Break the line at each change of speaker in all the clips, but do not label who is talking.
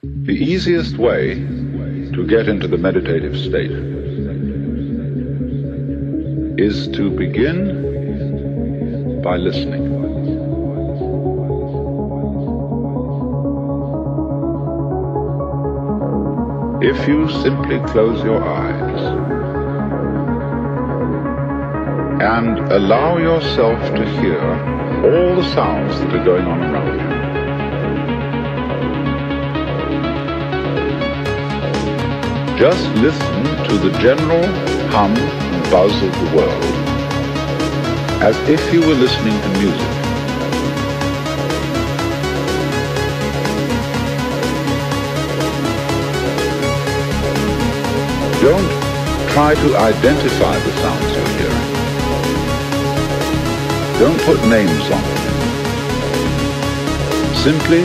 The easiest way to get into the meditative state is to begin by listening. If you simply close your eyes and allow yourself to hear all the sounds that are going on around you, Just listen to the general hum and buzz of the world as if you were listening to music. Don't try to identify the sounds you're hearing. Don't put names on them. Simply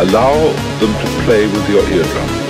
allow them to play with your eardrums.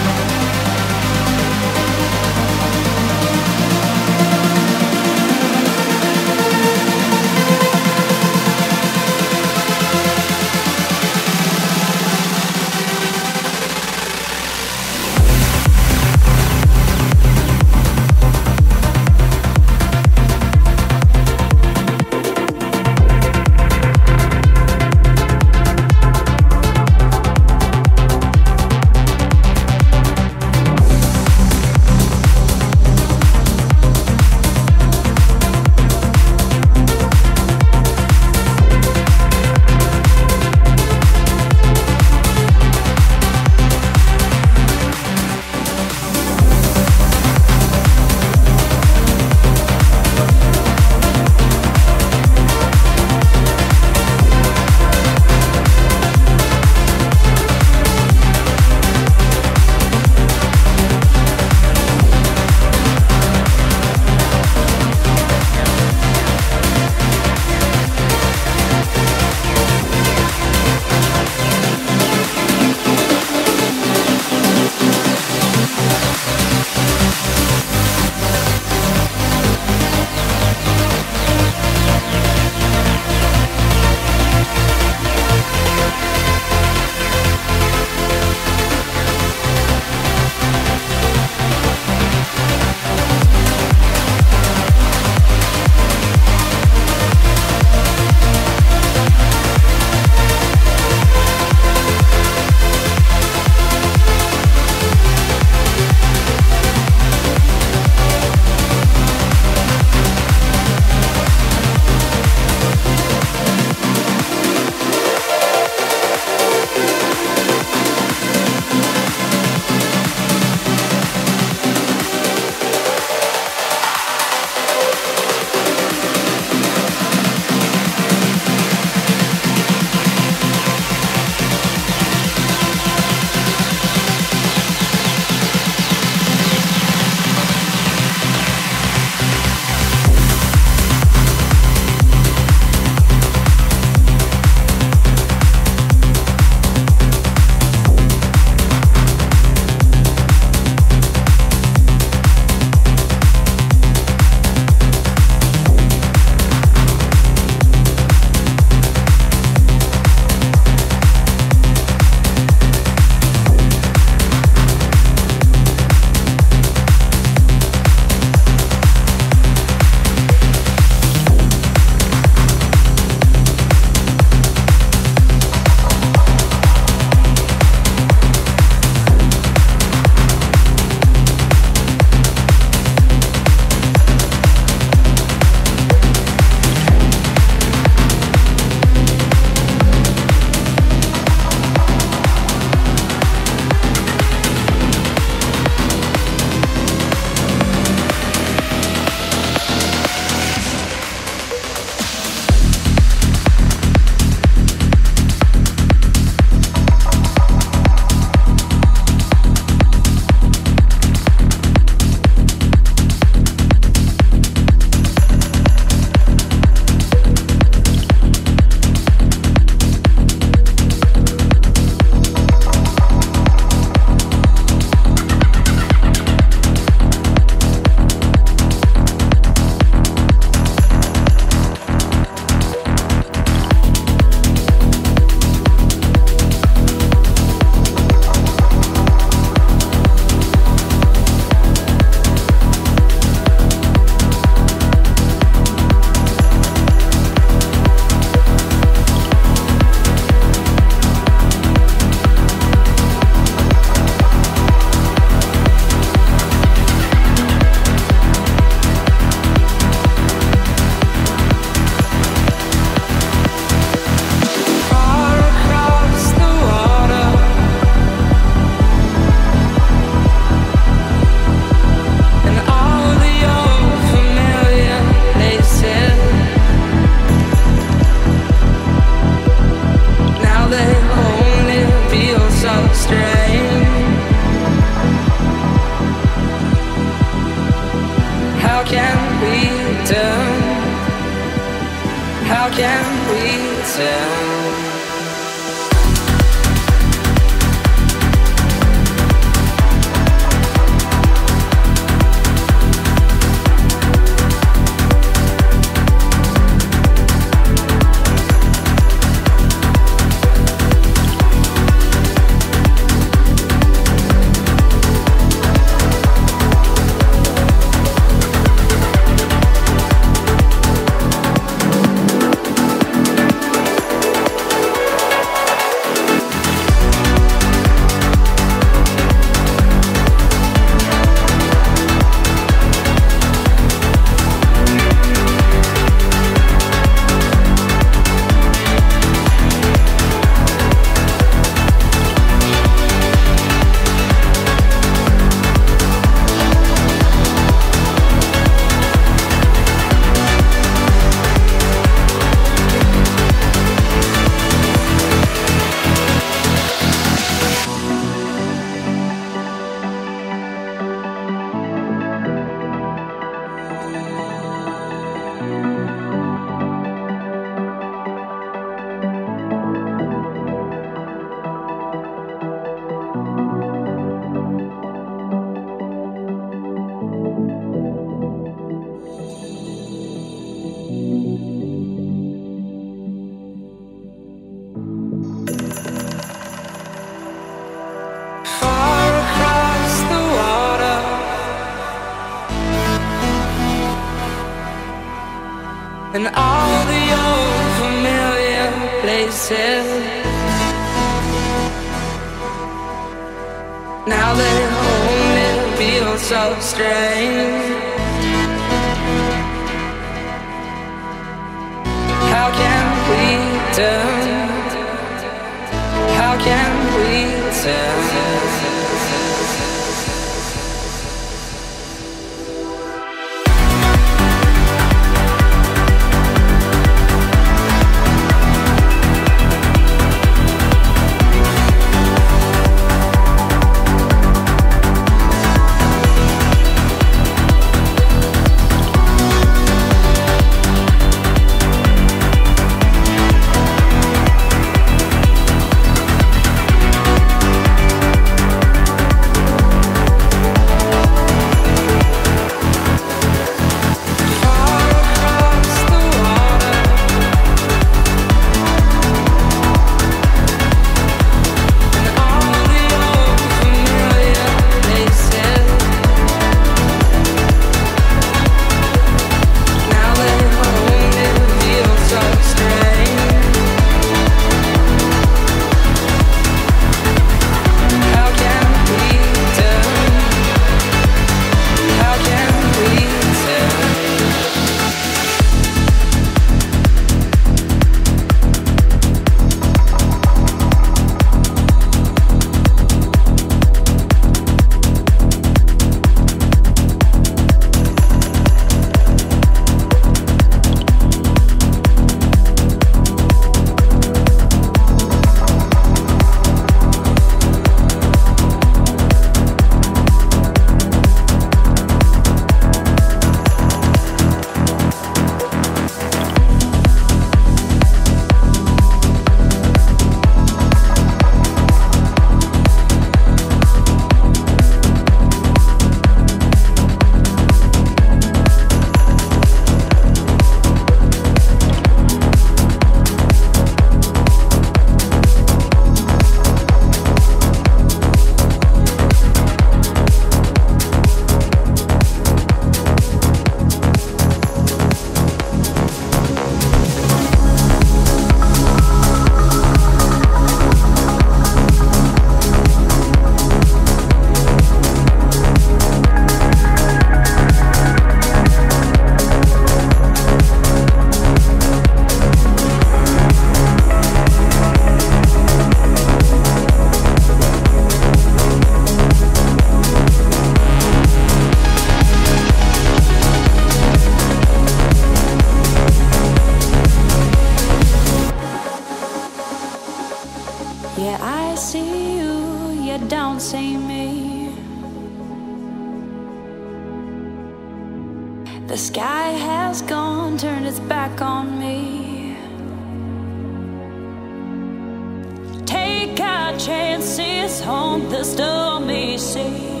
chances on
the
stormy sea.